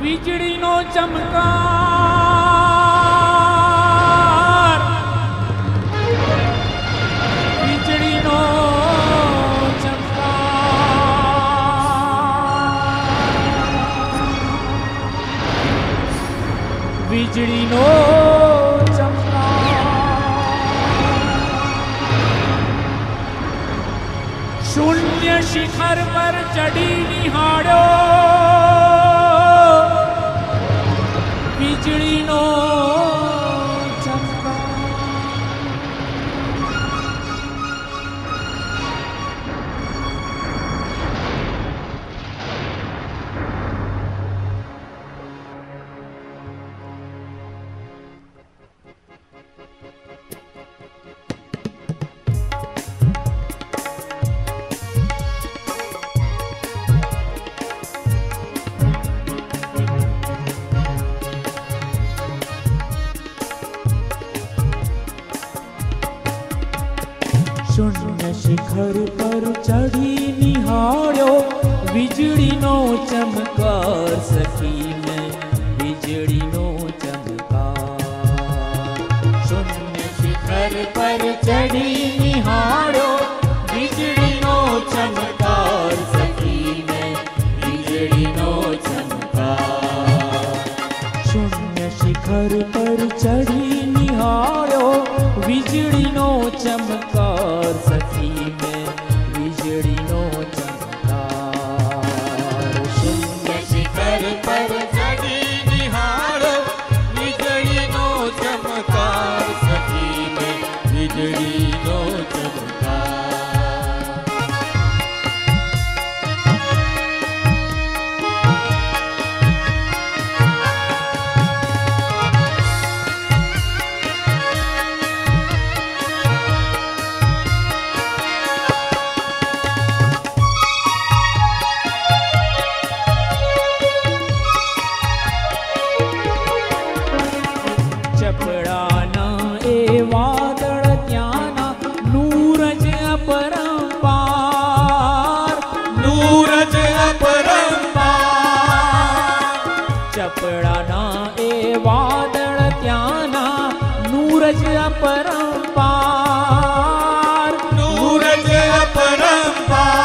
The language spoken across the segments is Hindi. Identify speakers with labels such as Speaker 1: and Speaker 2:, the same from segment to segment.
Speaker 1: વીજળીનો ચમકાર વીજળીનો ચમકાર વીજળીનો ચમકાર શૂન્ય શિખર પર ચડી નિહાળ્યો શૂન્ય શિખર પર ચડી નિહાળ્યો વીજળીનો ચમકાર સખીને ત્યાંના નૂર જ અપરંપાર
Speaker 2: નૂર જ અપરંપાર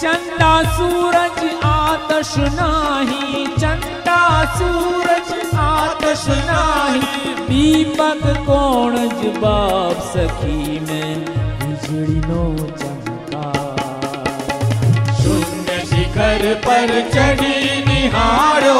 Speaker 1: ચંદા સૂરજ આતશ નહીં ચંદા સૂરજ આતશ નહીં દીપક કોણ જ બાપ સખી મેં વીજળીનો ચમકાર
Speaker 2: શૂન્ય શિખર પર ચડી નિહાળો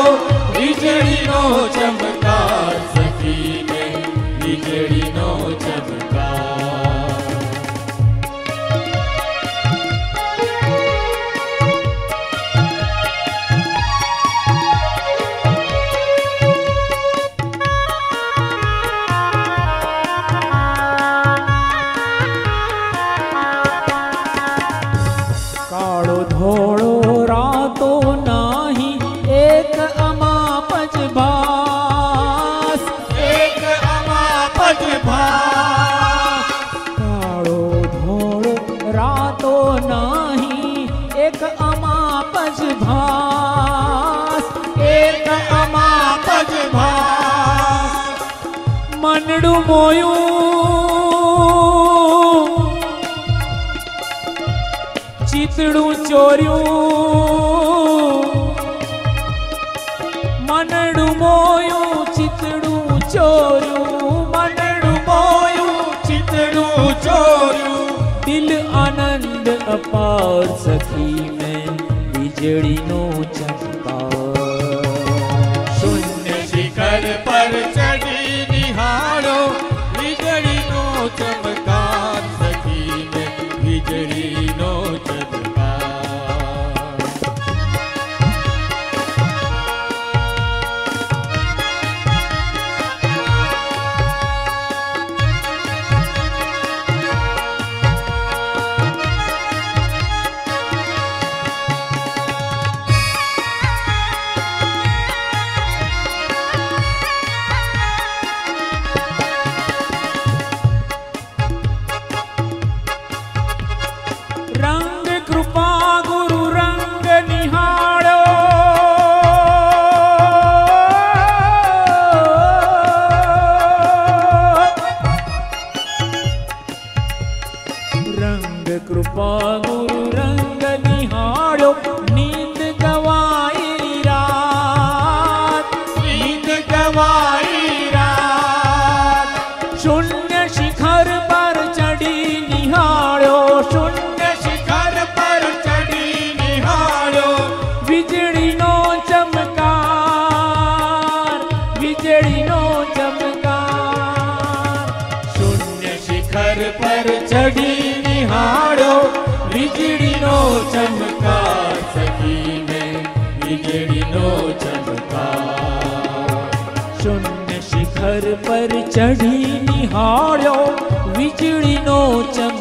Speaker 1: भास, एक
Speaker 2: अमापज भास।
Speaker 1: मनडू मोयू। चितड़ू चोरियू। मनडू मोयू, चितड़ू चोरियू। मनडू मोयू,
Speaker 2: चितड़ू चोरियू।
Speaker 1: दिल आनंद अपार सखी में। વીજળીનો ચમકાર
Speaker 2: શૂન્ય શિખર પર ચડી
Speaker 1: ચડી
Speaker 2: નિહાળો
Speaker 1: વીજળીનો ચમકાર
Speaker 2: સખીને વીજળીનો ચમકાર
Speaker 1: શૂન્ય શિખર પર ચઢી નિહાળ્યો વીજળીનો ચમકાર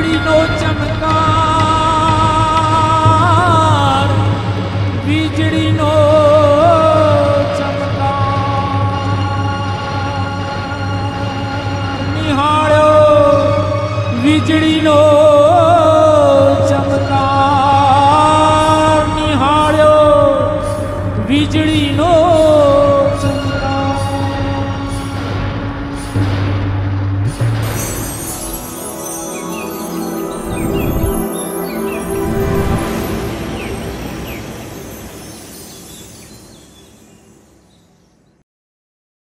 Speaker 1: વીજળીનો ચમકાર વીજળીનો ચમકાર નિહાળ્યો વીજળીનો